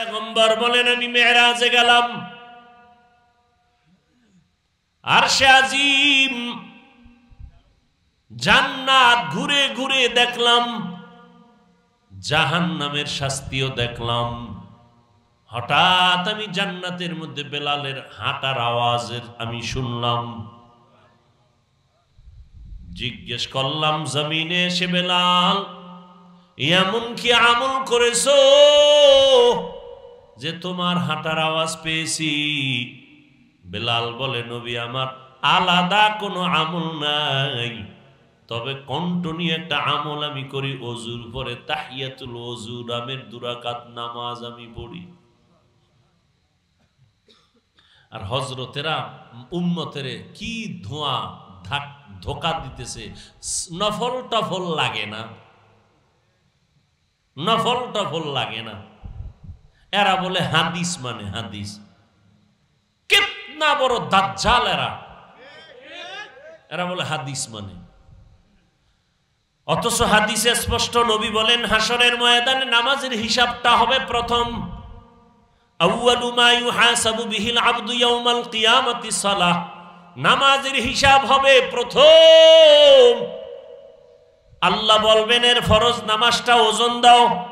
পয়গম্বর বলেন, আমি মেয়েরাজে গেলাম। আর সে আজিম জান্নাত ঘুরে ঘুরে দেখলাম জাহান নামের শাস্তিও দেখলাম। হঠাৎ আমি জান্নাতের মধ্যে বেলালের হাঁটার আওয়াজের আমি শুনলাম, জিজ্ঞেস করলাম, জমিনে এসে বেলাল, এমন কি আমল করেছ? যে তোমার হাঁটার আওয়াজ পেয়েছি। বেলাল বলে, নবী, আমার আলাদা কোনো আমল নাই। তবে কণ্ঠনী একটা আমল আমি করি অজুর পরে, তাহিয়াতুল অজুর আমের দুরাকাত নামাজ আমি পড়ি। আর হজরতেরা উম্মতেরে কি ধোঁয়া ধাক- দিতেছে, নফল টফল লাগে না। নফল টফল লাগে না। এরা বলে হাদিস মানে হাদিস। কেতনা বড় দাজ্জাল এরা। এরা বলে হাদিস মানে। অথচ হাদিসে স্পষ্ট নবী বলেন হাসরের ময়দানে নামাজের হিসাবটা হবে প্রথম। নামাজের হিসাব হবে প্রথম। আল্লাহ বলবেন, এর ফরজ নামাজটা ওজন দাও।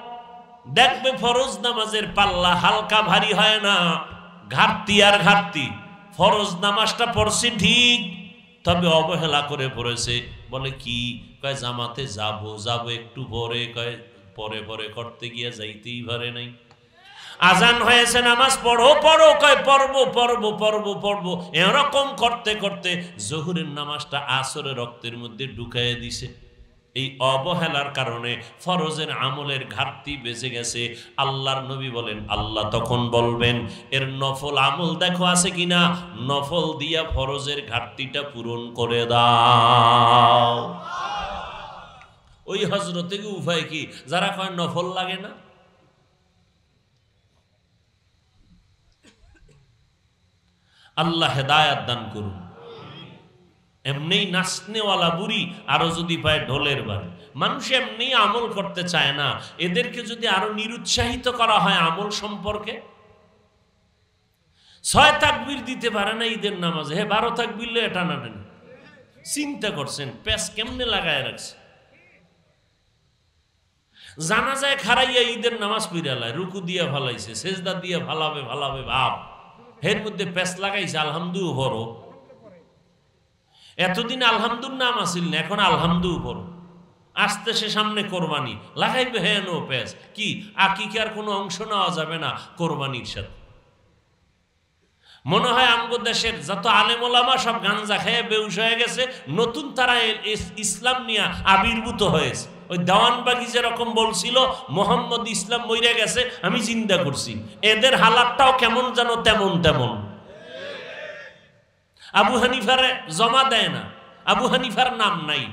দেখবে ফরজ নামাজের পাল্লা হালকা ভারী হয় না। ঘাটতি আর ঘাটতি। ফরজ নামাজটা পড়ছে ঠিক, তবে অবহেলা করে পড়েছে। বলে কি? কয়, জামাতে যাব যাব একটু পরে, কয়, পরে পরে করতে গিয়ে যাইতেই পারে নাই। আজান হয়েছে, নামাজ পড়ো পড়ো, কয়, পড়ব পড়ব পড়ব পড়ব। এরকম করতে করতে জহুরের নামাজটা আসরে রক্তের মধ্যে ঢুকাইয়ে দিছে। এই অবহেলার কারণে ফরজের আমলের ঘাটতি বেঁচে গেছে। আল্লাহর নবী বলেন, আল্লাহ তখন বলবেন, এর নফল আমল দেখো আছে কিনা? নফল দিয়া ফরজের ঘাটতিটা পূরণ করে দাও। ওই হজরতে উপায় কি? যারা কয়, নফল লাগে না? আল্লাহ হেদায়াত দান করুন। এমনি নাচনেওয়ালা বুড়ি আরও যদি পায় ঢোলের বাড়ি মানুষ এমনি আমল করতে চায় না। এদেরকে যদি আরও নিরুৎসাহিত করা হয় আমল সম্পর্কে? ছয় তাকবির দিতে পারে না ঈদের নামাজে। হে, বারো তাকবির এটা না চিন্তা করছেন প্যাস কেমনে লাগায় রাখছে? জানা যায় খারাইয়া ঈদের নামাজ পিরালায় রুকু দিয়া ফালাইছে, সেজদা দিয়া ফালাবে ফালাবে ভাব এর মধ্যে প্যাস লাগাইছে আলহামদু হরো। এতদিন আলহামদুর নাম আসিল না, এখন আলহামদু পড়ো। আসতে সে সামনে কোরবানি। লাগাইবে হ্যাঁ নো প্যাস কি? আকিকার কোনো অংশ নেওয়া যাবে না কোরবানির সাথে। মনে হয় আমগো দেশের যত আলেমোলামা সব গাঞ্জা খেয়ে বেউস হয়ে গেছে, নতুন তারা ইসলাম নিয়ে আবির্ভূত হয়েছে। ওই দেওয়ানবাগি যেরকম বলছিল, মোহাম্মদ ইসলাম মইরা গেছে, আমি চিন্তা করছি। এদের হালাতটাও কেমন যেন তেমন তেমন। আবু হানিফারে জমা দেয় না। আবু হানিফার নাম নাই।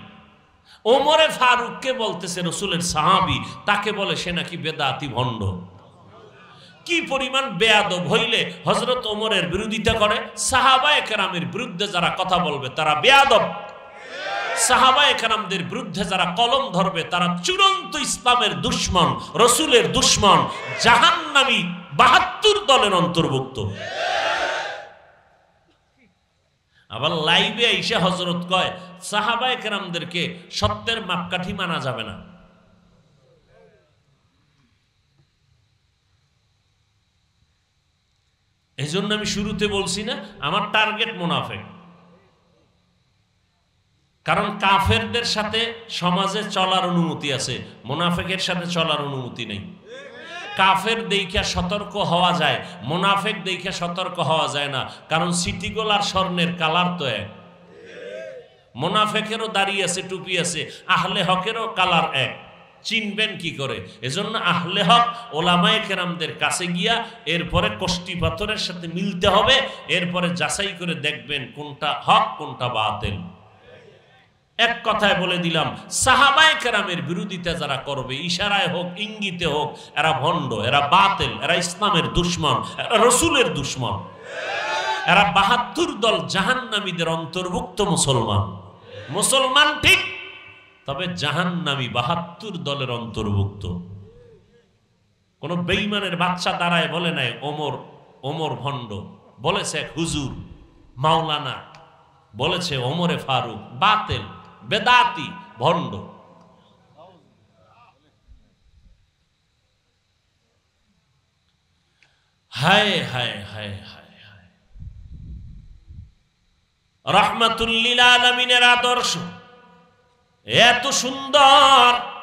ওমরে ফারুককে বলতেছে রসুলের সাহাবি, তাকে বলে সে নাকি বেদাতি ভণ্ড। কি পরিমাণ বেয়াদব হইলে হজরত ওমরের বিরোধিতা করে সাহাবা একরামের বিরুদ্ধে যারা কথা বলবে তারা বেয়াদব। সাহাবা একরামদের বিরুদ্ধে যারা কলম ধরবে তারা চূড়ান্ত ইসলামের দুশ্মন, রসুলের দুশ্মন, জাহান্নামী বাহাত্তর দলের অন্তর্ভুক্ত। আবার লাইভে আইসা হজরত কয়, সাহাবা একরামদেরকে সত্যের মাপকাঠি মানা যাবে না। এই জন্য আমি শুরুতে বলছি না, আমার টার্গেট মুনাফে কারণ কাফেরদের সাথে সমাজে চলার অনুমতি আছে, মুনাফেকের সাথে চলার অনুমতি নেই। কাফের দেখা সতর্ক হওয়া যায়, মোনাফেক দেখে সতর্ক হওয়া যায় না। কারণ সিটিগোল আর স্বর্ণের কালার তো এক। মোনাফেকেরও দাড়ি আছে, টুপি আছে, আহলে হকেরও কালার এক। চিনবেন কি করে? এজন্য আহলে হক ওলামায়ে কেরামদের কাছে গিয়া এরপরে কষ্টি পাথরের সাথে মিলতে হবে, এরপরে যাচাই করে দেখবেন কোনটা হক, কোনটা বাতিল। এক কথায় বলে দিলাম, সাহাবায় কেরামের বিরোধিতা যারা করবে, ইশারায় হোক, ইঙ্গিতে হোক, এরা ভণ্ড, এরা বাতেল, এরা ইসলামের দুশ্মন, এরা রসুলের দুশ্মন। এরা বাহাত্তর দল জাহান্নামীদের অন্তর্ভুক্ত মুসলমান। মুসলমান ঠিক, তবে জাহান্নামী বাহাত্তর দলের অন্তর্ভুক্ত। কোন বেইমানের বাচ্চা দাঁড়ায় বলে নাই, ওমর ওমর ভণ্ড। বলেছে এক হুজুর, মাওলানা, বলেছে ওমরে ফারুক, বাতেল। বেদাতি, ভণ্ড। হায় হায় হায় হায় আদর্শ। এত সুন্দর।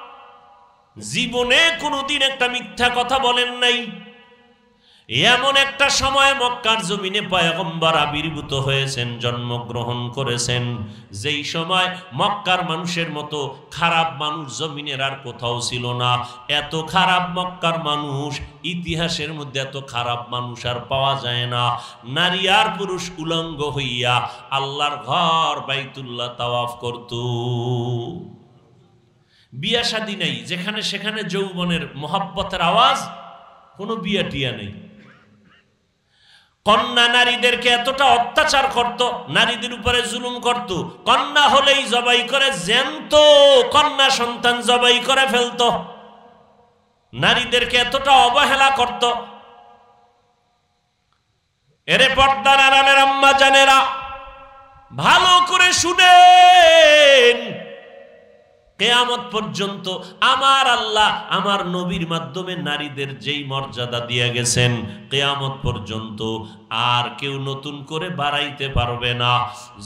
জীবনে কোনোদিন একটা মিথ্যা কথা বলেন নাই। এমন একটা সময় মক্কার জমিনে পয়গম্বর আবির্ভূত হয়েছেন, জন্মগ্রহণ করেছেন। যেই সময় মক্কার মানুষের মতো খারাপ মানুষ জমিনের আর কোথাও ছিল না। এত খারাপ মক্কার মানুষ, ইতিহাসের মধ্যে এত খারাপ মানুষ আর পাওয়া যায় না। নারী আর পুরুষ উলঙ্গ হইয়া আল্লাহর ঘর বাইতুল্লাহ তাওয়াফ করত। বিয়া শাদী নেই, যেখানে সেখানে যৌবনের মোহাব্বতের আওয়াজ, কোনো বিয়া টিয়া নেই। কন্যা নারীদেরকে এতটা অত্যাচার করত, নারীদের উপরে জুলুম করত। কন্যা হলেই জবাই করে জ্যান্ত, কন্যা সন্তান জবাই করে ফেলত। নারীদেরকে এতটা অবহেলা করত। এরে পর্দার আড়ালের আম্মা জানেরা, ভালো করে শুনেন। কেয়ামত পর্যন্ত আমার আল্লাহ আমার নবীর মাধ্যমে নারীদের যেই মর্যাদা দিয়ে গেছেন, কেয়ামত পর্যন্ত আর কেউ নতুন করে বাড়াইতে পারবে না।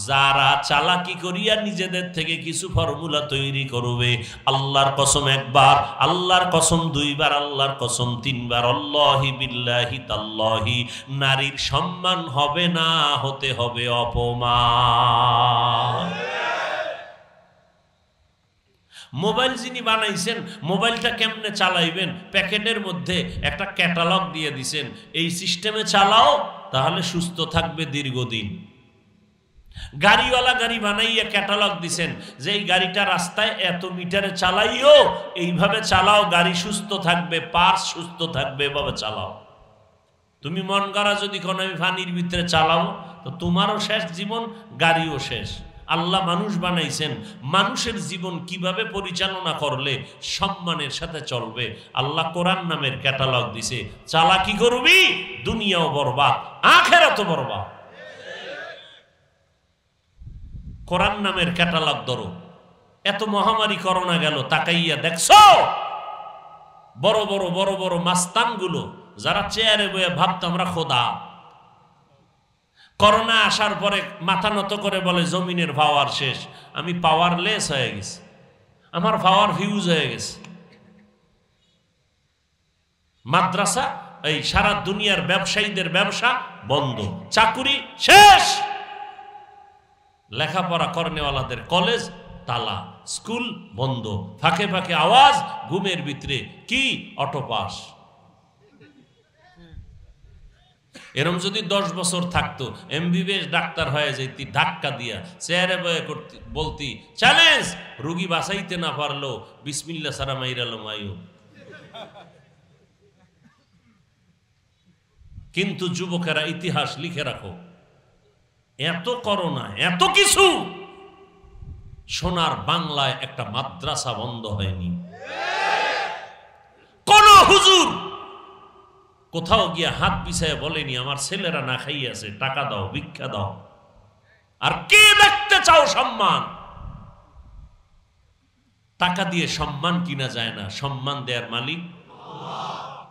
যারা চালাকি করিয়া নিজেদের থেকে কিছু ফর্মুলা তৈরি করবে, আল্লাহর কসম একবার, আল্লাহর কসম দুইবার, আল্লাহর কসম তিনবার, অল্লাহি বিল্লাহি তাল্লাহি, নারীর সম্মান হবে না, হতে হবে অপমান। মোবাইল যিনি বানাইছেন, মোবাইলটা কেমনে চালাইবেন? প্যাকেটের মধ্যে একটা ক্যাটালগ দিয়ে দিছেন। এই সিস্টেমে চালাও, তাহলে সুস্থ থাকবে দীর্ঘদিন। গাড়িওয়ালা গাড়ি বানাইয়া ক্যাটালগ দিছেন, যে এই গাড়িটা রাস্তায় এত মিটারে চালাইও, এইভাবে চালাও, গাড়ি সুস্থ থাকবে পার্স সুস্থ থাকবে, এভাবে চালাও। তুমি মন করা যদি কোনো আমি ফানির ভিতরে চালাও, তো তোমারও শেষ জীবন, গাড়িও শেষ। আল্লাহ মানুষ বানাইছেন, মানুষের জীবন কীভাবে পরিচালনা করলে সম্মানের সাথে চলবে? আল্লাহ কোরআন নামের ক্যাটালগ দিছে, চালাকি করবি, দুনিয়াও বরবাদ, আখেরাতও বরবাদ। কোরআন নামের ক্যাটালগ ধরো, এত মহামারী করোনা গেল, তাকাইয়া দেখছ? বড় বড় বড় বড় মাস্তানগুলো, যারা চেয়ারে বয়ে ভাবতো আমরা খোদা করোনা আসার পরে মাথা নত করে বলে, জমিনের পাওয়ার শেষ। আমি পাওয়ার লেস হয়ে গেছি। আমার পাওয়ার ফিউজ হয়ে গেছে। মাদ্রাসা, এই সারা দুনিয়ার ব্যবসায়ীদের ব্যবসা বন্ধ। চাকুরি শেষ! লেখাপড়া করেনেওয়ালাদের কলেজ, তালা, স্কুল বন্ধ। ফাঁকে ফাঁকে আওয়াজ, ঘুমের ভিতরে কি অটোপাস। এরম যদি দশ বছর থাকতো এমবিবিএস ডাক্তার হয়ে যেতি ধাক্কা দিয়া চেয়ারে বয়ে করতে, বলতি চ্যালেঞ্জ রুগী বাঁচাইতে না পারল, বিসমিল্লা সারা মাইরালো মায়ু কিন্তু যুবকেরা ইতিহাস লিখে রাখো। এত করোনা, এত কিছু! সোনার বাংলায় একটা মাদ্রাসা বন্ধ হয়নি। কোন হুজুর কোথাও গিয়ে হাত পিছায় বলেনি, আমার ছেলেরা না খাইয়াছে, টাকা দাও, ভিক্ষা দাও। আর কে দেখতে চাও সম্মান? টাকা দিয়ে সম্মান কিনা যায় না, সম্মান দেওয়ার মালিক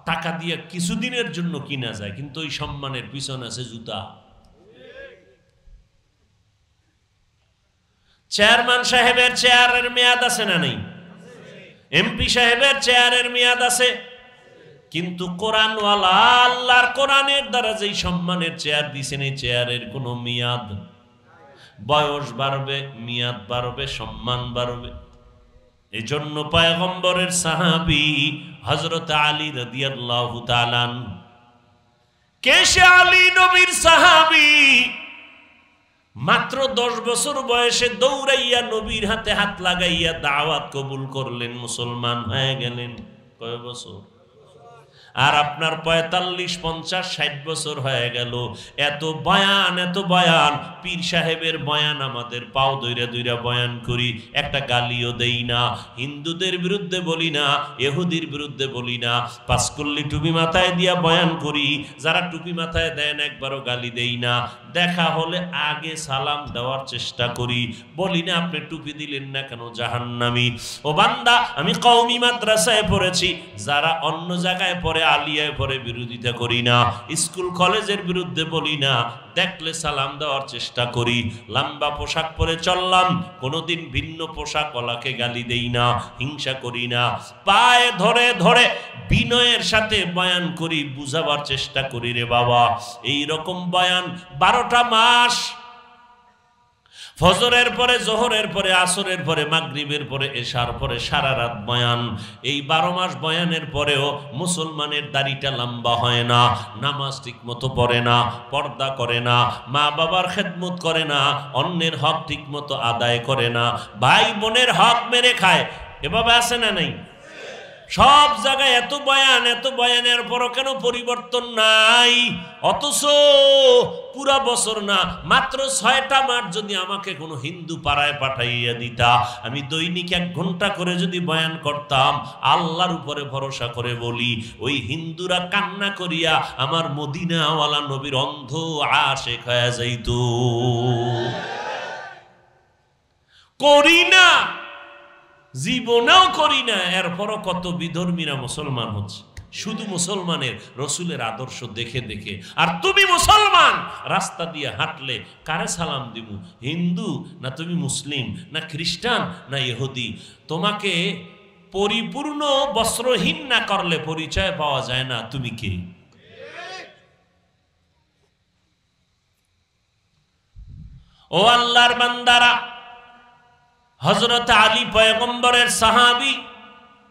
টাকা দিয়ে কিছুদিনের জন্য কিনা যায়, কিন্তু ওই সম্মানের পিছনে আছে জুতা। চেয়ারম্যান সাহেবের চেয়ারের মেয়াদ আছে না নেই? এমপি সাহেবের চেয়ারের মেয়াদ আছে। কিন্তু কোরআনওয়ালা আল্লাহর কোরআনের দ্বারা যেই সম্মানের চেয়ার দিছেন, এই চেয়ারের কোনো মেয়াদ বয়স বাড়বে, মেয়াদ বাড়বে, সম্মান বাড়বে। এই জন্য পায়গম্বরের সাহাবি হজরত আলী রদিয়াল্লাহু তালান কেশে আলী নবীর সাহাবি? মাত্র দশ বছর বয়সে দৌড়াইয়া নবীর হাতে হাত লাগাইয়া দাওয়াত কবুল করলেন, মুসলমান হয়ে গেলেন। কয় বছর? আর আপনার পঁয়তাল্লিশ, পঞ্চাশ, ষাট বছর হয়ে গেল। এত বয়ান এত বয়ান। পীর সাহেবের বয়ান আমাদের, পাও দৈরা দৈরা বয়ান করি। একটা গালিও দেই না। হিন্দুদের বিরুদ্ধে বলি না এহুদির বিরুদ্ধে বলি না। পাঁচকল্লি টুপি মাথায় দিয়া বয়ান করি। যারা টুপি মাথায় দেন, একবারও গালি দেই না। দেখা হলে আগে সালাম দেওয়ার চেষ্টা করি। বলি না, আপনি টুপি দিলেন না কেন জাহান্নামি? ও বান্দা, আমি কৌমি মাদ্রাসায় পড়েছি। যারা অন্য জায়গায় পরে আলিয়ায় পরে বিরোধিতা করি না। স্কুল, কলেজের বিরুদ্ধে বলি না। দেখলে সালাম দেওয়ার চেষ্টা করি। লম্বা পোশাক পরে চললাম, কোনোদিন ভিন্ন পোশাক ওলাকে গালি দেই না, হিংসা করি না। পায়ে ধরে ধরে বিনয়ের সাথে বয়ান করি, বুঝাবার চেষ্টা করি রে বাবা। এই রকম বয়ান বারোটা মাস ফজরের পরে, জোহরের পরে, আসরের পরে, মাগরিবের পরে, এশার পরে, সারা রাত বয়ান। এই বারো মাস বয়ানের পরেও মুসলমানের দাড়িটা লম্বা হয় না, নামাজ ঠিক মতো পড়ে না, পর্দা করে না মা বাবার খেদমত করে না, অন্যের হক ঠিক মতো আদায় করে না ভাই বোনের হক মেরে খায়। এভাবে আছে না নাই? সব জায়গায় এত বয়ান, এত বয়ানের পরও কেন পরিবর্তন নাই? অথচ পুরা বছর না, মাত্র ছয়টা মাঠ যদি আমাকে কোনো হিন্দু পাড়ায় পাঠাইয়া দিতা, আমি দৈনিক এক ঘণ্টা করে যদি বয়ান করতাম, আল্লাহর উপরে ভরসা করে বলি, ওই হিন্দুরা কান্না করিয়া আমার মদিনাওয়ালা নবীর অন্ধ আশেক হয়ে যাইত। করি না! জীবনেও করি না, এরপরও কত বিধর্মীরা মুসলমান হচ্ছে। শুধু মুসলমানের রসুলের আদর্শ দেখে দেখে। আর তুমি মুসলমান, রাস্তা দিয়ে হাঁটলে কারে সালাম দিব হিন্দু না তুমি মুসলিম, না খ্রিস্টান, না ইহুদি? তোমাকে পরিপূর্ণ বস্ত্রহীন না করলে পরিচয় পাওয়া যায় না, তুমি কে? ও আল্লাহর বান্দারা হজরত আলী পয়গম্বরের সাহাবি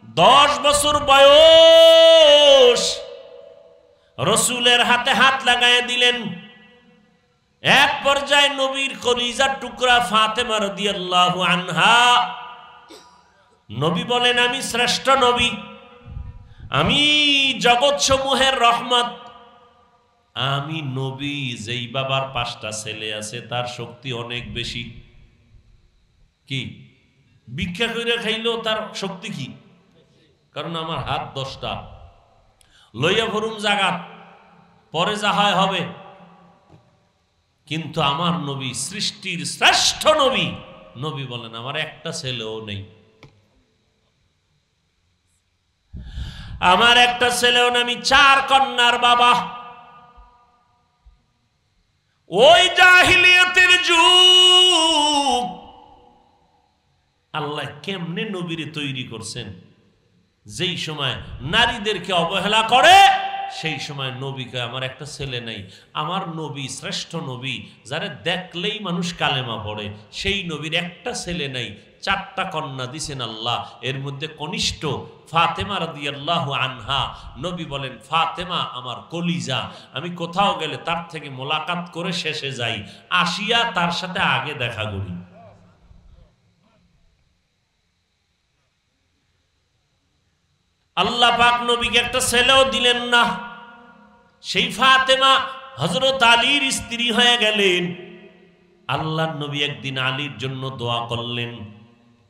দশ বছর বয়স রসুলের হাতে হাত লাগাই দিলেন। এক পর্যায়ে নবীর কলিজার টুকরা ফাতেমা রাদিয়াল্লাহু আনহা নবী বলেন, আমি শ্রেষ্ঠ নবী। আমি জগৎ সমূহের রহমত। আমি নবী, যেই বাবার পাঁচটা ছেলে আছে, তার শক্তি অনেক বেশি। কি? ভিক্ষা করে খাইলেও তার শক্তি কি? কারণ আমার হাত দশটা। লইয়া ভরুম জাগাত, পরে যা হয় হবে। কিন্তু আমার নবী, সৃষ্টির শ্রেষ্ঠ নবী নবী বলেন, আমার একটা ছেলেও নেই। আমার একটা ছেলেও নেই, আমি চার কন্যার বাবা। ওই জাহিলিয়তের যুগ আল্লাহ কেমনে নবীরে তৈরি করছেন? যেই সময় নারীদেরকে অবহেলা করে, সেই সময় নবীকে আমার একটা ছেলে নেই। আমার নবী শ্রেষ্ঠ নবী, যারা দেখলেই মানুষ কালেমা পড়ে, সেই নবীর একটা ছেলে নেই। চারটা কন্যা দিছেন আল্লাহ। এর মধ্যে কনিষ্ঠ ফাতেমা রাদি আল্লাহ আনহা। নবী বলেন, ফাতেমা আমার কলিজা। আমি কোথাও গেলে তার থেকে মোলাকাত করে শেষে যাই। আসিয়া তার সাথে আগে দেখা করি। আল্লাহ পাক নবীকে একটা ছেলেও দিলেন না। সেই ফাতেমা হজরত আলীর স্ত্রী হয়ে গেলেন। আল্লাহ নবী একদিন আলীর জন্য দোয়া করলেন,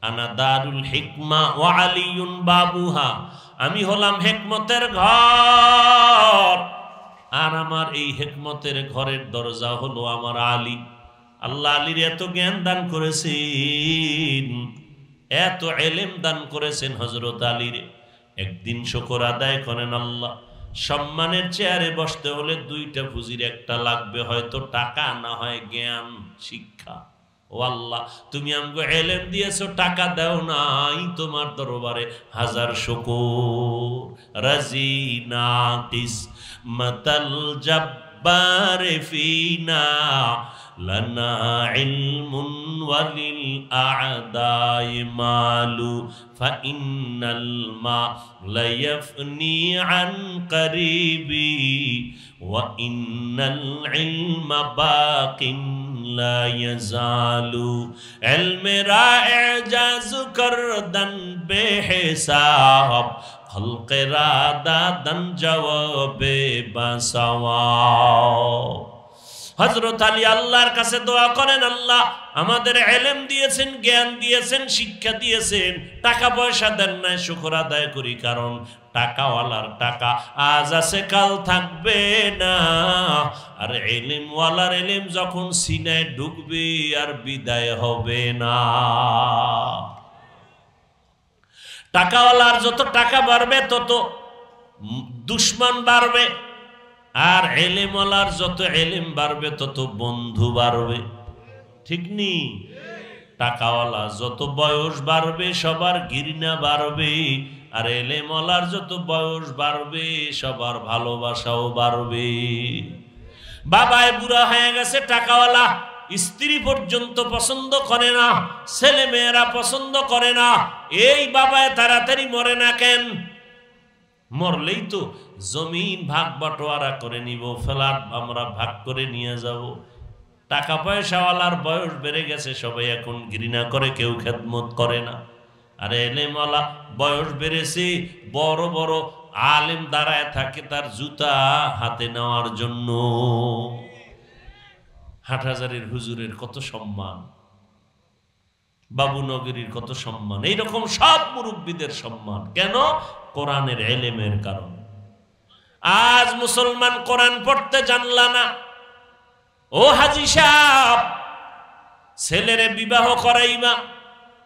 আনা দারুল হিকমা ও আলিউন বাবুহা। আমি হলাম হেকমতের ঘর। আর আমার এই হেকমতের ঘরের দরজা হলো আমার আলী। আল্লাহ আলীর এত জ্ঞান দান করেছেন, এত এলেম দান করেছেন হজরত আলীর। একদিন শকর আদায় করেন আল্লাহ। সম্মানের চেয়ারে বসতে হলে দুইটা পুঁজির একটা লাগবে, হয়তো টাকা, না হয় জ্ঞান, শিক্ষা। ও আল্লাহ, তুমি আমাকে এলেম দিয়েছ, টাকা দাও নাই তোমার দরবারে। হাজার শকর, রাজি না কিস জব্বার ফিনা। لنا علم وللأعداء مال فإن الماء ليفني عن قريبي وإن العلم باقٍ لا يزال. علم رائع جاز كردا بحساب خلق رادا جواب بسواب. হজরত আলী আল্লাহর কাছে দোয়া করেন, আল্লাহ আমাদের এলেম দিয়েছেন, জ্ঞান দিয়েছেন, শিক্ষা দিয়েছেন টাকা পয়সা দেন নাই, শুকর আদায় করি, কারণ টাকাওয়ালার টাকা আজ আছে, কাল থাকবে না। আর এলিমওয়ালার এলিম যখন সিনায় ঢুকবে আর বিদায় হবে না। টাকাওয়ালার যত টাকা বাড়বে, তত দুশ্মন বাড়বে। আর এলেমওয়ালার যত এলেম বাড়বে, তত বন্ধু বাড়বে। ঠিক নি? টাকাওয়ালা যত বয়স বাড়বে, সবার ঘৃণা বাড়বে। আর এলেমওয়ালার যত বয়স বাড়বে, সবার ভালোবাসাও বাড়বে। বাবায় বুড়া হয়ে গেছে, টাকাওয়ালা স্ত্রী পর্যন্ত পছন্দ করে না ছেলে মেয়েরা পছন্দ করে না। এই বাবায় তাড়াতাড়ি মরে না কেন? মরলেই তো জমিন ভাগ বাটোয়ারা করে নিব, ফ্ল্যাট আমরা ভাগ করে নিয়ে যাব। টাকা পয়সাওয়ালার বয়স বেড়ে গেছে, সবাই এখন ঘৃণা করে, কেউ খেদমত করে না। আর এলেমওয়ালা, বয়স বেড়েছে, বড় বড় আলেম দাঁড়ায় থাকে তার জুতা হাতে নেওয়ার জন্য। হাটহাজারের হুজুরের কত সম্মান। বাবুনগরীর কত সম্মান? এইরকম সব মুরব্বীদের সম্মান। কেন? কোরআনের এলেমের কারণ। আজ মুসলমান কোরআন পড়তে জানলা না। ও হাজি সাহ ছেলেরে বিবাহ করাইবা।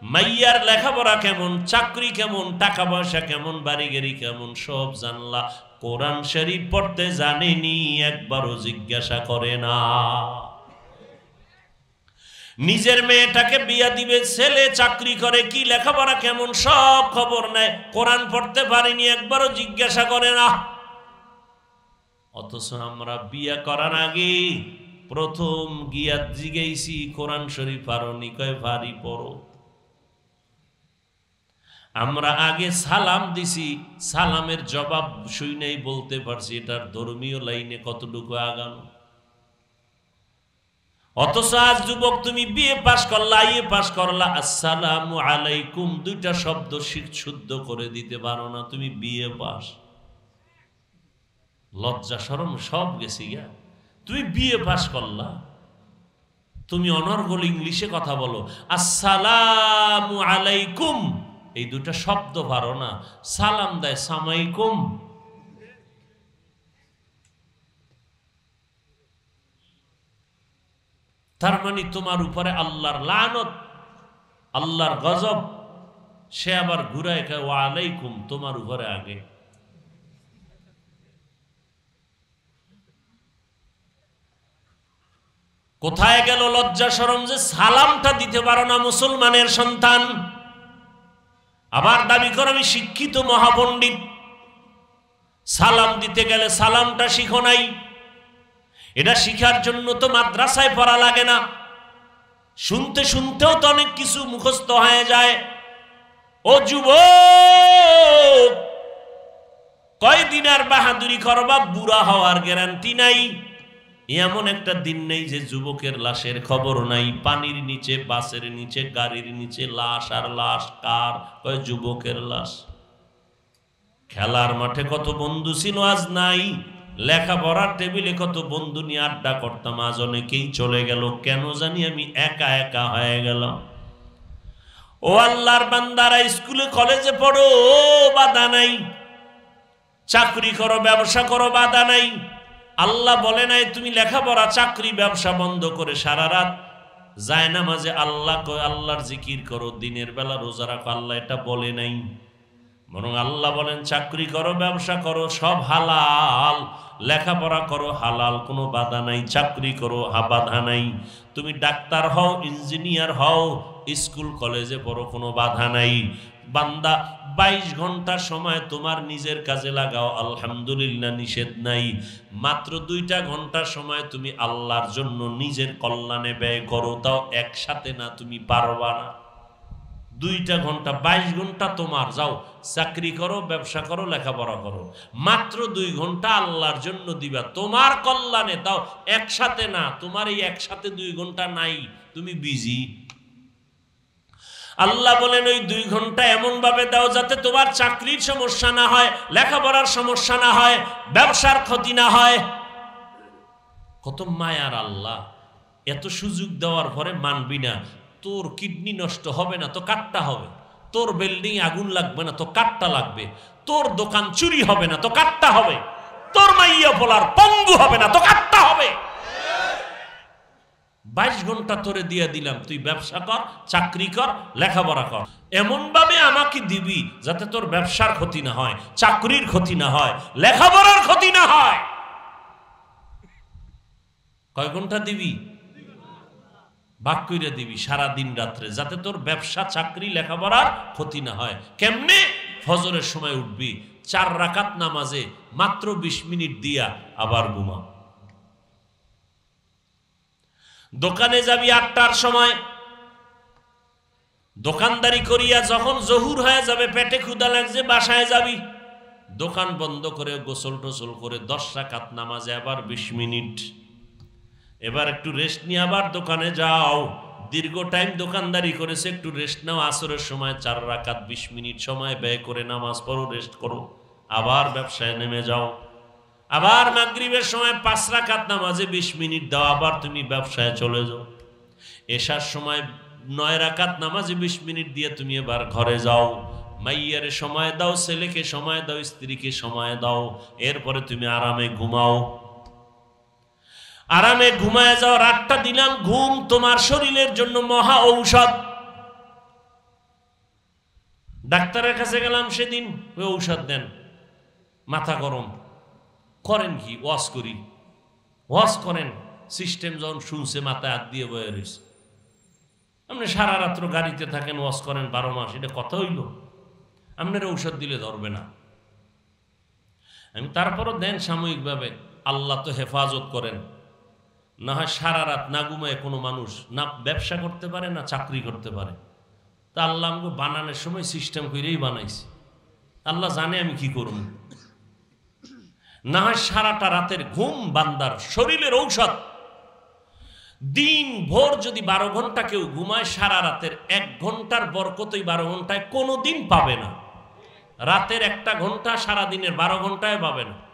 মাইয়ার লেখাপড়া কেমন? চাকরি কেমন? টাকা পয়সা কেমন? বাড়ি গাড়ি কেমন? সব জানলা। কোরআন শরীফ পড়তে জানেনি, একবারও জিজ্ঞাসা করে না। নিজের মেয়েটাকে বিয়া দিবে, ছেলে চাকরি করে, কি লেখাপড়া কেমন, সব খবর নেয়। কোরআন পড়তে পারিনি, একবারও জিজ্ঞাসা করে না। অথচ আমরা বিয়া করার আগে প্রথম গিয়া জিগেইছি, কোরআন শরীফ আরও নিকয় ভারী পড়ো আমরা আগে সালাম দিছি, সালামের জবাব শুই নাই বলতে পারছি, এটার ধর্মীয় লাইনে কতটুকু আগানো। অথচ আজ যুবক তুমি বিয়ে পাশ করলা ইয়ে পাশ করলা, আসসালামু আলাইকুম, দুইটা শব্দ শুদ্ধ করে দিতে পারো না, তুমি বিয়ে পাস লজ্জা সরম সব গেছি গা তুমি বিয়ে পাশ করলা। তুমি অনর্গল ইংলিশে কথা বলো, আসসালামু আলাইকুম। এই দুটা শব্দ পারো না। সালাম দেয় সামাইকুম তার মানে তোমার উপরে আল্লাহর লানত, আল্লাহর গজব, সে আবার ঘুরায় খায় ও আলাইকুম তোমার উপরে আগে। কোথায় গেল লজ্জা সরম যে সালামটা দিতে পারো না মুসলমানের সন্তান? আবার দাবি করো, আমি শিক্ষিত মহাপণ্ডিত। সালাম দিতে গেলে সালামটা শিখো নাই। এটা শিখার জন্য তো মাদ্রাসায় পড়া লাগে না। শুনতে শুনতেও তো অনেক কিছু মুখস্থ হয়ে যায়। ও যুব কয়দিন আর বাহাদুরি করবা? বুড়া হওয়ার গ্যারান্টি নাই। এমন একটা দিন নেই যে যুবকের লাশের খবর নাই। পানির নিচে, বাসের নিচে, গাড়ির নিচে, লাশ আর লাশ কার? কয় যুবকের লাশ। খেলার মাঠে কত বন্ধু ছিল, আজ নাই। লেখাপড়ার টেবিলে কত বন্ধু নিয়ে আড্ডা করতাম, আজ অনেকেই চলে গেল। কেন জানি আমি একা একা হয়ে গেলাম। ও আল্লাহর বান্দারা, স্কুলে, কলেজে পড়ো, বাধা নাই। চাকরি করো, ব্যবসা করো, বাধা নাই। আল্লাহ বলে নাই, তুমি লেখাপড়া, চাকরি, ব্যবসা বন্ধ করে সারা রাত যায় না মাঝে আল্লাহ কয়, আল্লাহর জিকির করো, দিনের বেলা রোজা রাখো। আল্লাহ এটা বলে নাই। বরং আল্লাহ বলেন, চাকরি করো, ব্যবসা করো, সব হালাল। লেখাপড়া করো, হালাল কোনো বাধা নাই, চাকরি করো, হা বাধা নাই। তুমি ডাক্তার হও, ইঞ্জিনিয়ার হও, স্কুল, কলেজে পড়ো, কোনো বাধা নাই। বান্দা, বাইশ ঘণ্টা সময় তোমার নিজের কাজে লাগাও, আলহামদুলিল্লাহ নিষেধ নাই। মাত্র দুইটা ঘণ্টা সময় তুমি আল্লাহর জন্য নিজের কল্যাণে ব্যয় করো, তাও একসাথে না, তুমি পারবা না। দুইটা ঘণ্টা, বাইশ ঘণ্টা তোমার, যাও, চাকরি করো, ব্যবসা করো, লেখাপড়া করো। মাত্র দুই ঘণ্টা আল্লাহর জন্য দিবা। তোমার কল্যাণে, তাও একসাথে না, তোমার এই একসাথে দুই ঘণ্টা নাই, তুমি বিজি আল্লাহ বলেন, ওই দুই ঘণ্টা এমন ভাবে দাও যাতে তোমার চাকরির সমস্যা না হয়, লেখাপড়ার সমস্যা না হয়, ব্যবসার ক্ষতি না হয়। কত মায়ার আল্লাহ। এত সুযোগ দেওয়ার পরে মানবি না। তোর কিডনি নষ্ট হবে না, তো কাটটা হবে। তোর বিল্ডিং আগুন লাগবে না, তো কাটটা লাগবে। তোর দোকান চুরি হবে না, তো কাটটা হবে। তোর মাইয়া বলার পঙ্গু হবে না, তো কাটটা হবে। বাইশ ঘণ্টা তোরে দিয়ে দিলাম, তুই ব্যবসা কর, চাকরি কর, লেখাপড়া কর। এমন ভাবে আমাকে দিবি যাতে তোর ব্যবসার ক্ষতি না হয়, চাকরির ক্ষতি না হয়, লেখাপড়ার ক্ষতি না হয়। কয় ঘণ্টা দিবি? বাক কইরা দিবি সারা দিন রাত্রে, যাতে তোর ব্যবসা, চাকরি, লেখাপড়ার ক্ষতি না হয়। কেমনে? ফজরের সময় উঠবি, চার রাকাত নামাজে মাত্র বিশ মিনিট দিয়া আবার ঘুমা দোকানে যাবি আটটার সময়, দোকানদারি করিয়া যখন জহুর হয়ে যাবে, পেটে ক্ষুদা লাগছে, বাসায় যাবি। দোকান বন্ধ করে গোসল টোসল করে দশ রাকাত নামাজে আবার বিশ মিনিট। এবার একটু রেস্ট নিয়ে আবার দোকানে যাও। দীর্ঘ টাইম দোকানদারি করেছে, একটু রেস্ট নাও। আসরের সময় চার রাকাত বিশ মিনিট সময় ব্যয় করে নামাজ পড়ো রেস্ট করো। আবার ব্যবসায় নেমে যাও। আবার মাগরিবের সময় পাঁচ রাকাত নামাজে বিশ মিনিট দাও, আবার তুমি ব্যবসায় চলে যাও। এসার সময় নয় রাকাত নামাজে বিশ মিনিট দিয়ে তুমি এবার ঘরে যাও। মাইয়ারে সময় দাও, ছেলেকে সময় দাও, স্ত্রীকে সময় দাও। এরপরে তুমি আরামে ঘুমাও। আরামে ঘুমায় যাও রাতটা দিলাম, ঘুম তোমার শরীরের জন্য মহা ঔষধ। ডাক্তারের কাছে গেলাম সেদিন, ওই ঔষধ দেন, মাথা গরম। করেন কি? ওয়াশ করি। ওয়াশ করেন, সিস্টেম যখন শুনছে, মাথায় হাত দিয়ে বয়ে রয়েছে। আপনি সারা রাত্র গাড়িতে থাকেন, ওয়াশ করেন, বারো মাস, এটা কথা হইল। আপনার ঔষধ দিলে ধরবে না। আমি তারপরও দেন সাময়িকভাবে, আল্লাহ তো হেফাজত করেন। না হয় সারা রাত না ঘুমায় কোনো মানুষ, না ব্যবসা করতে পারে, না চাকরি করতে পারে। তা আল্লাহ আমাকে বানানোর সময় সিস্টেম করেই বানাইছি। আল্লাহ জানে আমি কি করব। না হয় সারাটা রাতের ঘুম বান্দার শরীরের ঔষধ। দিন ভোর যদি বারো ঘণ্টা কেউ ঘুমায়, সারা রাতের এক ঘণ্টার বরকতই বারো ঘন্টায় কোনো দিন পাবে না। রাতের একটা ঘণ্টা সারা দিনের বারো ঘন্টায় পাবে না।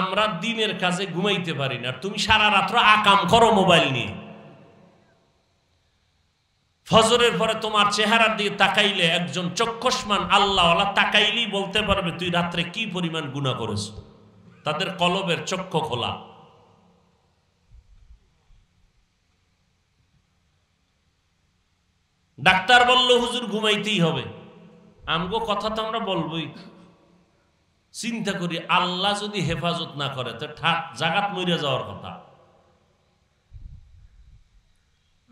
আমরা দিনের কাজে ঘুমাইতে পারি না। তুমি সারা রাত্র আকাম করো মোবাইল নিয়ে। ফজরের পরে তোমার চেহারার দিয়ে তাকাইলে একজন চক্ষসমান আল্লাহ তাকাইলেই বলতে পারবে, তুই রাত্রে কি পরিমাণ গুণা করেছ? তাদের কলবের চক্ষু খোলা। ডাক্তার বলল, হুজুর, ঘুমাইতেই হবে। আমগো কথা তো আমরা বলবই। চিন্তা করি আল্লাহ যদি হেফাজত না করে, তো ঠাক জাগাত মরিয়া যাওয়ার কথা।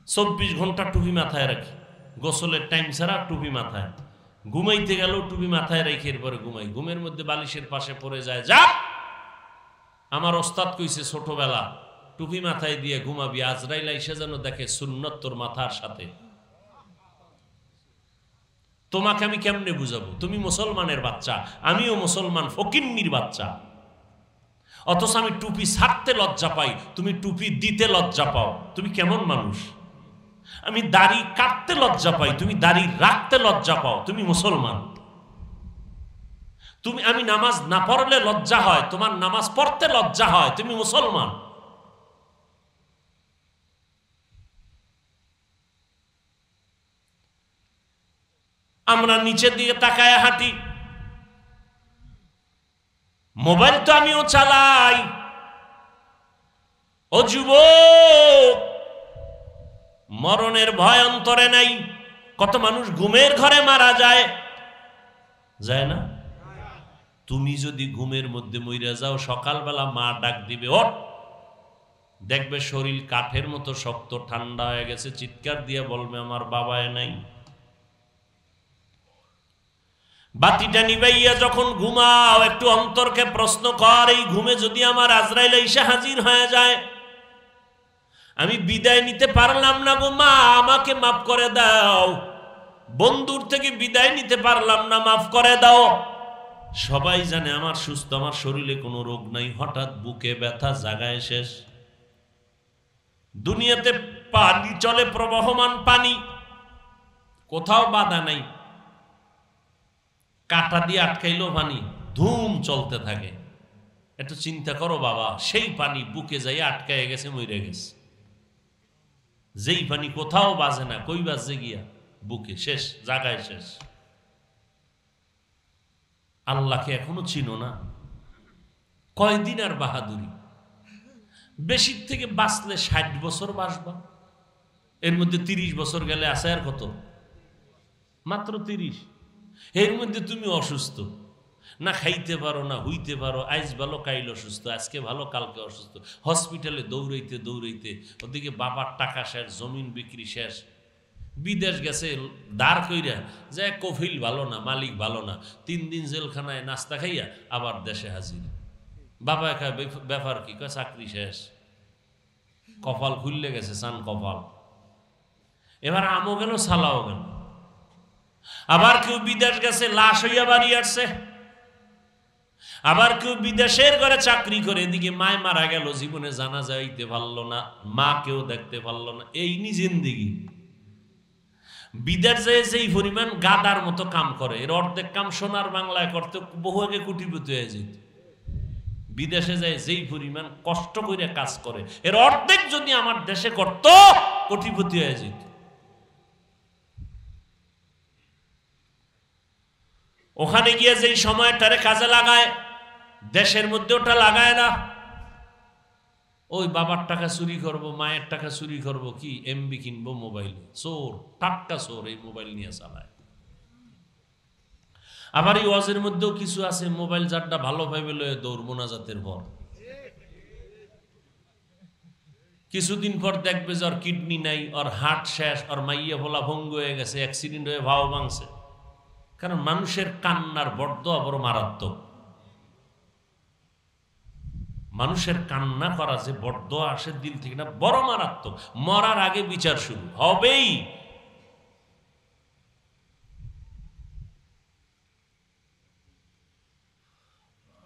চব্বিশ ঘণ্টা টুপি মাথায় রাখি। গোসলের টাইম ছাড়া টুপি মাথায়। ঘুমাইতে গেলেও টুপি মাথায় রেখে, এরপরে ঘুমাই। ঘুমের মধ্যে বালিশের পাশে পড়ে যায়, যা! আমার ওস্তাদ কইছে, ছোটবেলা টুপি মাথায় দিয়ে ঘুমাবি, আজরাইলা এসে যেন দেখে সুন্নত তোর মাথার সাথে। তোমাকে আমি কেমনে বুঝাবো? তুমি মুসলমানের বাচ্চা, আমিও মুসলমান ফকিন্নির বাচ্চা। অথচ আমি টুপি ছাড়তে লজ্জা পাই, তুমি টুপি দিতে লজ্জা পাও। তুমি কেমন মানুষ? আমি দাড়ি কাটতে লজ্জা পাই, তুমি দাড়ি রাখতে লজ্জা পাও, তুমি মুসলমান। তুমি, আমি নামাজ না পড়লে লজ্জা হয়, তোমার নামাজ পড়তে লজ্জা হয়, তুমি মুসলমান। আমরা নিচের দিকে তাকায় হাঁটি। মোবাইল তো আমিও চালাই। ও যুব মরণের ভয় অন্তরে নাই। কত মানুষ ঘুমের ঘরে মারা যায়। যায় না? তুমি যদি ঘুমের মধ্যে মইরা যাও, সকালবেলা মা ডাক দিবে, ওঠ। দেখবে শরীর কাঠের মতো শক্ত, ঠান্ডা হয়ে গেছে। চিৎকার দিয়ে বলবে, আমার বাবায় নাই। বাতিটা নিবাইয়া যখন ঘুমাও, একটু অন্তরকে প্রশ্ন কর, এই ঘুমে যদি আমার আজরাইল ইসা হাজির হয়ে যায়, আমি বিদায় নিতে পারলাম না গো মা, আমাকে মাফ করে দাও। বন্ধুর থেকে বিদায় নিতে পারলাম না, মাফ করে দাও। সবাই জানে আমার সুস্থ, আমার শরীরে কোনো রোগ নাই, হঠাৎ বুকে ব্যথা, জাগায় শেষ। দুনিয়াতে পানি চলে, প্রবহমান পানি। কোথাও বাধা নাই। কাটা দিয়ে আটকাইলো পানি, ধুম চলতে থাকে। একটু চিন্তা করো বাবা, সেই পানি বুকে যাই আটকায় গেছে মরে গেছে। যেই পানি কোথাও বাজে না, কই বাজে গিয়া? বুকে, শেষ, জাগায় শেষ। আল্লাহকে এখনও চিনো না। কয়দিন আর বাহাদুরি? বেশির থেকে বাঁচলে ষাট বছর বাঁচবা। এর মধ্যে তিরিশ বছর গেলে আসে আর কত? মাত্র তিরিশ। এর মধ্যে তুমি অসুস্থ। না খাইতে পারো, না হইতে পারো আজ ভালো, কাইল অসুস্থ, আজকে ভালো, কালকে অসুস্থ। হসপিটালে দৌড়াইতে দৌড়াইতে, ওদিকে বাবার টাকা শেষ, জমিন বিক্রি শেষ। বিদেশ গেছে, দাঁড় কইরা যে কফিল ভালো না, মালিক ভালো না, তিন দিন জেলখানায় নাস্তা খাইয়া আবার দেশে হাজির। বাবা একা ব্যাপার কি? কয়, চাকরি শেষ। কপাল খুললে গেছে সান কপাল। এবার আমও গেল, সালাও গেল। আবার কেউ বিদেশ গেছে, লাশ হইয়া বাড়ি আসছে। আবার কেউ বিদেশের ঘরে চাকরি করে, এদিকে মায় মারা গেল, জীবনে জানা যাইতে পারল না, মা কেউ দেখতে পারল না, এই নি জিন্দিগি। বিদেশ যায় যেই পরিমাণ গাদার মতো কাম করে, এর অর্ধেক কাম সোনার বাংলায় করতে বহু আগে কুটিপতি হয়ে যেত। বিদেশে যায় যেই পরিমাণ কষ্ট করে কাজ করে, এর অর্ধেক যদি আমার দেশে করত, কোটিপতি হয়ে যেত। ওখানে গিয়ে যেই সময়টারে কাজে লাগায়, দেশের মধ্যে ওটা লাগায় না। ওই বাবার টাকা চুরি করব, মায়ের টাকা চুরি করব, কি এমবি কিনবো মোবাইল। চোর, টাটকা চোর এই মোবাইল নিয়ে চালায়। আবার এই ওয়াজের মধ্যেও কিছু আছে, মোবাইল যারটা ভালো ভাবে লয়ে দৌড় মোনাজাতের পর। কিছুদিন পর দেখবে যে ওর কিডনি নাই, ওর হার্ট শেষ, ওর মাইয়া ভোলা ভঙ্গ হয়ে গেছে অ্যাক্সিডেন্ট হয়ে ভাও ভাঙছে। কারণ মানুষের কান্নার বড্ড বড় মারাত্মক। মানুষের কান্না করা যে বড্ড আসে দিল থেকে না বড় মারাত্মক। মরার আগে বিচার শুরু হবেই।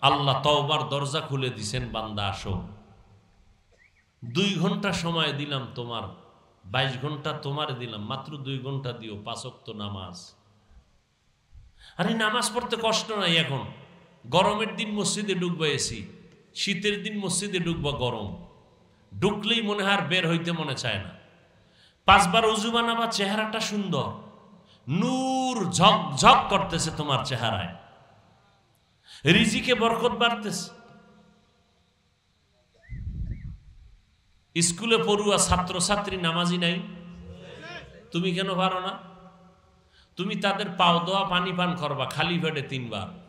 আল্লাহ তওবার দরজা খুলে দিছেন বান্দা আসো। দুই ঘণ্টা সময় দিলাম তোমার বাইশ ঘণ্টা তোমার দিলাম মাত্র দুই ঘণ্টা দিও পাঁচক্ত নামাজ। আরে নামাজ পড়তে কষ্ট নাই এখন। গরমের দিন মসজিদে ঢুকবা এসি শীতের দিন মসজিদে ঢুকবা গরম। ঢুকলেই মনে হয় বের হইতে মনে চায় না। পাঁচবার উজু বানাবা, চেহারাটা সুন্দর। নূর ঝক ঝক করতেছে তোমার চেহারায়। রিজিকে বরকত বাড়তেছে। স্কুলে পড়ুয়া ছাত্রছাত্রী নামাজি নাই? তুমি কেন পারো না? তুমি তাদের পাও দোয়া, পানি পান করবা, খালি পেটে তিনবার।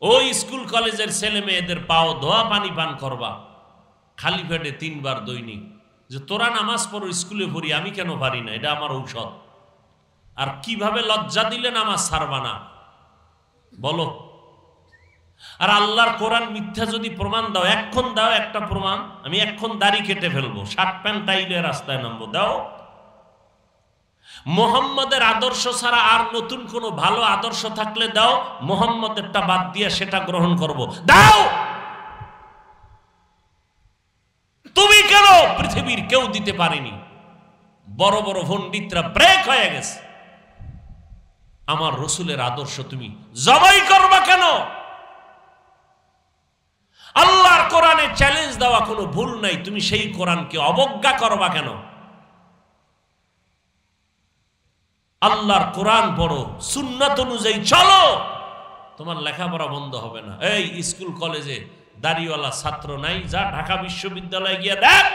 ওই স্কুল কলেজের ছেলে মেয়েদের পাও ধোয়া পানি পান করবা, খালি পেটে তিনবার দৈনিক। যে তোরা নামাজ পড়ো, স্কুলে পড়ি, আমি কেন পারি না? এটা আমার ঔষধ। আর কীভাবে লজ্জা দিলে নামাজ ছাড়বা না? বলো। আর আল্লাহর কোরআন মিথ্যা যদি প্রমাণ দাও এক্ষণ দাও একটা প্রমাণ, আমি এক্ষণ দাড়ি কেটে ফেলব, শার্ট প্যান্ট টাইলে রাস্তায় নামবো, দাও। মোহাম্মদের আদর্শ ছাড়া আর নতুন কোনো ভালো আদর্শ থাকলে দাও, মোহাম্মদেরটা বাদ দিয়ে সেটা গ্রহণ করব। দাও! তুমি কেন পৃথিবীর কেউ দিতে পারেনি? বড় বড় পণ্ডিতরা ব্রেক হয়ে গেছে। আমার রসুলের আদর্শ তুমি জবাই করবা কেন? আল্লাহর কোরআনে চ্যালেঞ্জ দেওয়া কোনো ভুল নাই, তুমি সেই কোরআনকে অবজ্ঞা করবা কেন? আল্লাহর কোরআন পড়ো, সুন্নাত অনুযায়ী চলো। তোমার লেখাপড়া বন্ধ হবে না। এই স্কুল, কলেজে দাড়িওয়ালা ছাত্র নাই, যা ঢাকা বিশ্ববিদ্যালয়ে গিয়ে দেখ।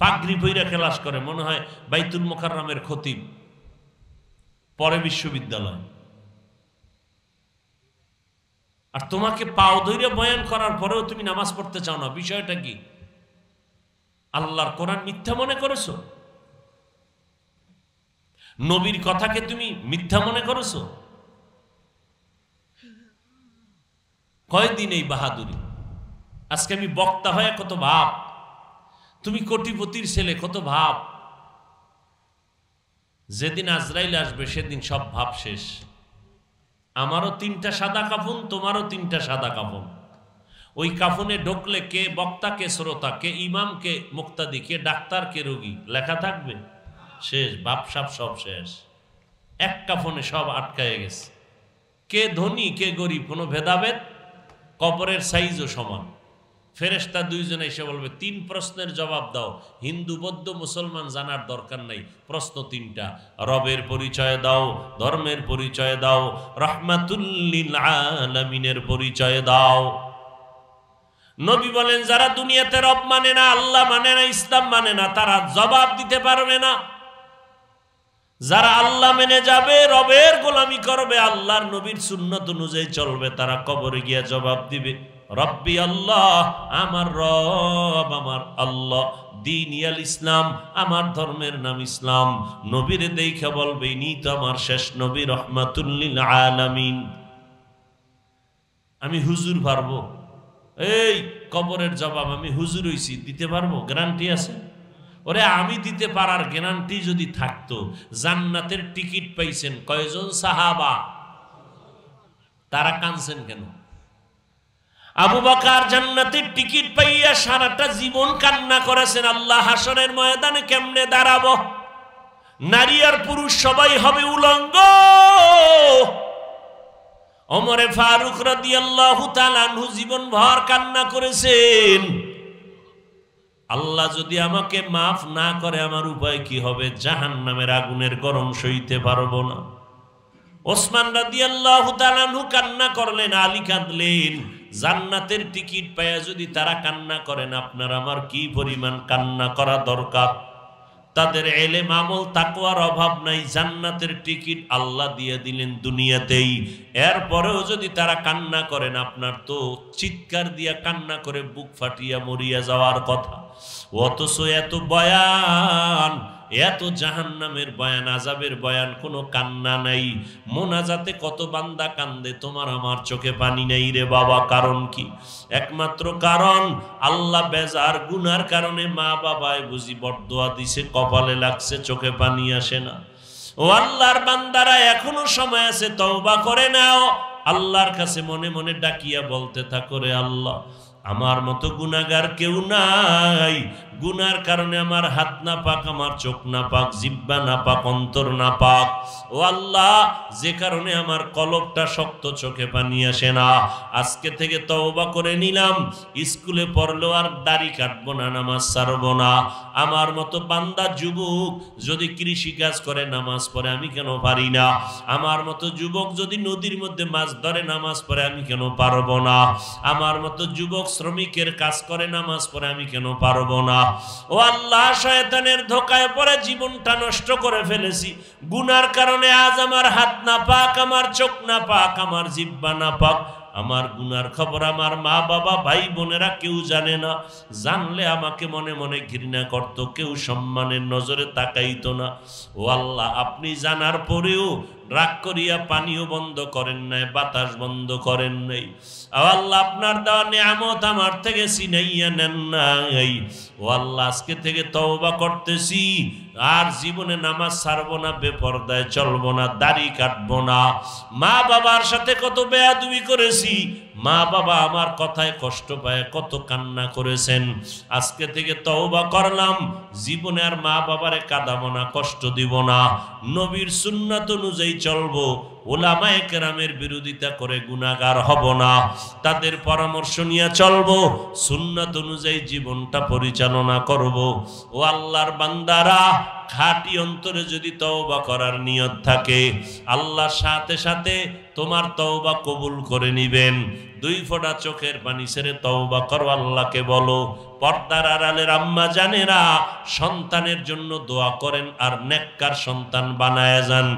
পাগড়ি বইরা ক্লাস করে, মনে হয় বাইতুল মোকাররামের খতিব, পরে বিশ্ববিদ্যালয়। আর তোমাকে পাও ধৈর্য বয়ান করার পরেও তুমি নামাজ পড়তে চাও না, বিষয়টা কি? আল্লাহর কোরআন মিথ্যা মনে করেছ? নবীর কথাকে তুমি মিথ্যা মনে করেছ? কয়দিন এই বাহাদুরি? আজকে আমি বক্তা হয়ে কত ভাব। তুমি কোটিপতির ছেলে, কত ভাব। যেদিন আজরাইল আসবে, সেদিন সব ভাব শেষ। আমারও তিনটা সাদা কাফন, তোমারও তিনটা সাদা কাফন। ওই কাফনে ঢুকলে কে বক্তা, কে শ্রোতা, কে ইমাম, কে মুক্তাদি, কে ডাক্তার, কে রোগী? লেখা থাকবে? শেষ বাপসাপ সব শেষ। এক কাফনে সব আটকায় গেছে। কে ধনী, কে গরিব, কোনো ভেদাভেদ? কবরের সাইজও সমান। ফেরেস্তা দুইজনে এসে বলবে, তিন প্রশ্নের জবাব দাও। হিন্দু, বৌদ্ধ, মুসলমান জানার দরকার নাই। প্রশ্ন তিনটা। রবের পরিচয় দাও, ধর্মের পরিচয় দাও, রহমাতুল্লিল আলামিনের পরিচয় দাও। নবী বলেন, যারা দুনিয়াতে রব মানে না, আল্লাহ মানে না, ইসলাম মানে না, তারা জবাব দিতে পারবে না। যারা আল্লাহ মেনে যাবে, রবের গোলামি করবে, আল্লাহর নবীর সুন্নত অনুযায়ী চলবে, তারা কবরে গিয়া জবাব দিবে, রব্বি আল্লাহ, আমার রব, আমার আল্লাহ, দিন ইয়াল ইসলাম, আমার ধর্মের নাম ইসলাম, নবীরে দেখে বলবে নি তো আমার শেষ নবী রহমাতুল্লিল আলামিন। আমি হুজুর পারব? এই কবরের জবাব আমি হুজুর হইছি, দিতে পারব? গ্যারান্টি আছে? ওরে, আমি দিতে পারার গ্যারান্টি যদি থাকতো, জান্নাতের টিকিট পাইছেন কয়জন সাহাবা? তারা কানছেন কেন? আবু বাকার জান্নাতের টিকিট পাইয়া সারাটা জীবন কান্না করেছেন, আল্লাহ হাসনের ময়দানে কেমনে দাঁড়াবো? নারী আর পুরুষ সবাই হবে উলঙ্গ। অমরে ফারুক রাদিয়াল্লাহু তাআলা জীবন ভর কান্না করেছেন। আল্লাহ যদি আমাকে মাফ না করে, আমার উপায় কি হবে? জাহান নামের আগুনের গরম সইতে পারব না। ওসমান রাদি আল্লাহ কান্না করলেন, আলী কাঁদলেন, জান্নাতের টিকিট পায়া যদি তারা কান্না করেন, আপনার আমার কি পরিমাণ কান্না করা দরকার? তাদের এলে মামল তাকুয়ার অভাব নাই, জান্নাতের টিকিট আল্লাহ দিয়ে দিলেন দুনিয়াতেই। এরপরেও যদি তারা কান্না করেন, আপনার তো চিৎকার দিয়া কান্না করে বুক ফাটিয়া মরিয়া যাওয়ার কথা। অথচ এত বয়ান এত জাহান্নামের বয়ান আজাবের বয়ান, কোনো কান্না নাই। মোনাজাতে কত বান্দা কান্দে, তোমার আমার চোখে পানি নেই রে বাবা, কারণ কি? একমাত্র কারণ, আল্লাহ বেজার গুনার কারণে মা বাবায় বুঝি বরদোয়া দিছে, কপালে লাগছে, চোখে পানি আসে না। ও আল্লাহর বান্দারা, এখনও সময় আছে, তওবা করে নাও। আল্লাহর কাছে মনে মনে ডাকিয়া বলতে থাকো রে আল্লাহ, আমার মতো গুনাগার কেউ নাই। গুনার কারণে আমার হাত না পাক আমার চোখ না পাক জিব্বা না পাক অন্তর না পাক ও আল্লাহ, যে কারণে আমার কলবটা শক্ত চোখে পানি আসে না। আজকে থেকে তওবা করে নিলাম। স্কুলে পড়লেও আর দাড়ি কাটবো না, নামাজ ছাড়বো না। আমার মতো বান্দা যুবক যদি কৃষি কাজ করে, নামাজ পড়ে, আমি কেন পারি না? আমার মতো যুবক যদি নদীর মধ্যে মাছ ধরে, নামাজ পড়ে, আমি কেন পারব না? আমার মতো যুবক শ্রমিকের কাজ করে, নামাজ পড়ে, আমি কেন পারব না? ও আল্লাহ, শয়তানের ধোকায় পরে জীবনটা নষ্ট করে ফেলেছি। গুনার কারণে আজ আমার হাত না পাক আমার চোখ না পাক আমার জিব্বা না পাক আমার গুনার খবর আমার মা, বাবা, ভাই, বোনেরা কেউ জানে না। জানলে আমাকে মনে মনে ঘৃণা করত, কেউ সম্মানের নজরে তাকাইতো না। ও আল্লাহ, আপনি জানার পরেও রাগ করিয়া পানিও বন্ধ করেন নাই, বাতাস বন্ধ করেন নাই। আল্লাহ আপনার দেওয়া নিয়ামত আমার থেকে সিনাইয়া নেন নাই। ও আল্লাহ, আজকে থেকে তওবা করতেছি, আর জীবনে নামাজ ছাড়বো না, বেপরদায় চলবো না, দাড়ি কাটবো না। মা বাবার সাথে কত বেয়াদুবি করেছি, মা বাবা আমার কথায় কষ্ট পায়, কত কান্না করেছেন। আজকে থেকে তওবা করলাম, জীবনে আর মা বাবারে কাঁদাবো না, কষ্ট দিব না। নবীর সুন্নাত অনুযায়ী চলবো ওলামায়ে কেরামের বিরোধিতা করে গুণাগার হব না। তাদের পরামর্শ নিয়ে চলবো, সুন্নাত অনুযায়ী জীবনটা পরিচালনা করব। ও আল্লাহর বান্দারা, খাটি অন্তরে যদি তওবা করার নিয়ত থাকে, আল্লাহর সাথে সাথে তোমার তওবা কবুল করে নিবেন। দুই ফোঁটা চোখের পানি ছেড়ে তওবা করো আল্লাহকে বলো। পর্দার আড়ালের আম্মা জানেরা, সন্তানের জন্য দোয়া করেন আর নেককার সন্তান বানায় যান।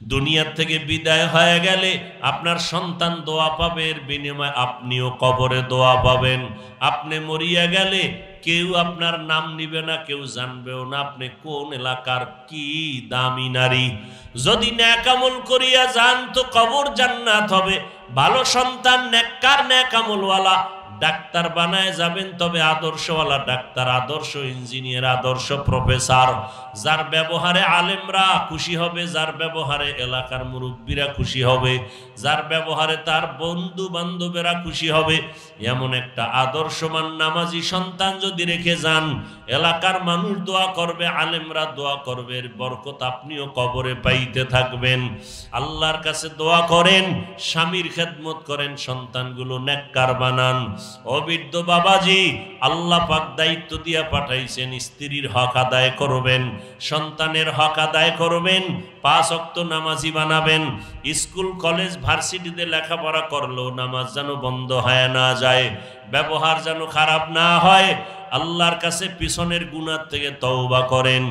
দুনিয়ার থেকে বিদায় হয়ে গেলে আপনার সন্তান দোয়া পাবে, এর বিনিময়ে আপনিও কবরে দোয়া পাবেন। আপনি মরিয়া গেলে কেউ আপনার নাম নিবে না, কেউ জানবেও না আপনি কোন এলাকার কি দামি নারী। যদি ন্যাকামল করিয়া যান তো কবর জান্নাত হবে। ভালো সন্তান নেককার ন্যাকামলওয়ালা ডাক্তার বানায় যাবেন, তবে আদর্শওয়ালা ডাক্তার, আদর্শ ইঞ্জিনিয়ার, আদর্শ প্রফেসর। যার ব্যবহারে আলেমরা খুশি হবে, যার ব্যবহারে এলাকার মুরব্বীরা খুশি হবে। যার ব্যবহারে তার বন্ধু বান্ধবেরা খুশি হবে। এমন একটা আদর্শমান নামাজি সন্তান যদি রেখে যান, এলাকার মানুষ দোয়া করবে, আলেমরা দোয়া করবে বরকত আপনিও কবরে পাইতে থাকবেন। আল্লাহর কাছে দোয়া করেন, স্বামীর খেদমত করেন, সন্তানগুলো নেককার বানান। অবৃদ্ধ বাবাজি, আল্লাহ পাক দায়িত্ব দিয়া পাঠাইছেন, স্ত্রীর হক আদায় করবেন, সন্তানের হক আদায় করবেন, পাঁচ অক্ত নামাজি বানাবেন, স্কুল, কলেজ ভার্সিটিতে লেখাপড়া করলেও নামাজ যেন বন্ধ হয় না যায়, ব্যবহার যেন খারাপ না হয়, আল্লাহর কাছে পিছনের গুণার থেকে তওবা করেন,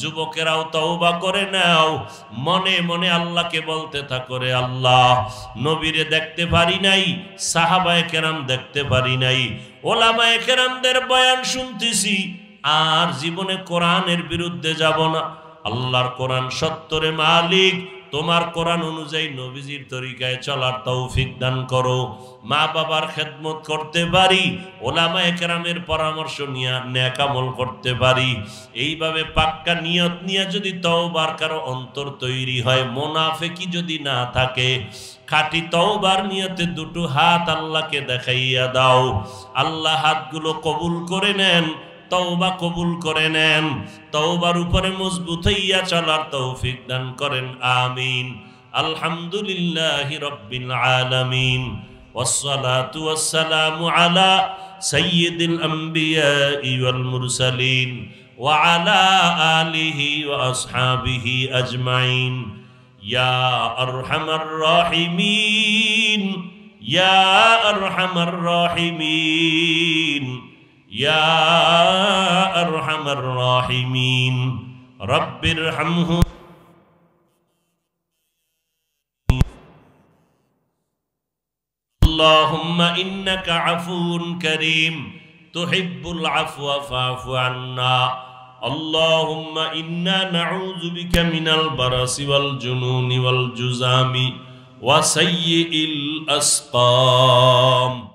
যুবকেরাও তওবা করে নাও, মনে মনে আল্লাহকে বলতে থাকরে আল্লাহ, নবীরে দেখতে পারি নাই, সাহাবায়ে কেরাম দেখতে পারি নাই, ওলামায়ে কেরামদের বয়ান শুনতেছি, আর জীবনে কোরআনের বিরুদ্ধে যাব না, আল্লাহর কোরআন সত্তরে মালিক তোমার কোরআন অনুযায়ী নবীজির তরিকায় চলার তৌফিক দান করো। মা বাবার খেদমত করতে পারি ওলামা একরামের পরামর্শ নিয়ে ন্যাকামল করতে পারি। এইভাবে পাক্কা নিয়ত নিয়ে যদি তওবার কারও অন্তর তৈরি হয় মোনাফেকি যদি না থাকে, খাটি তওবার নিয়তে দুটো হাত আল্লাহকে দেখাইয়া দাও। আল্লাহ হাতগুলো কবুল করে নেন তওবা কবুল করে নেন তওবার উপরে মজবুত হইয়া চলার তৌফিক দান করেন আমিন আলহামদুলিল্লাহ রব্বিল আলামিন والصلاة والسلام على سيد الأنبياء والمرسلين وعلى آله وأصحابه أجمعين يا أرحم الراحمين يا أرحم الراحمين يا أرحم الراحمين رب ارحمه اللهم إنك عفو كريم تحب العفو فاعف عنا اللهم إنا نعوذ بك من البرص والجنون والجزام وسيء الأسقام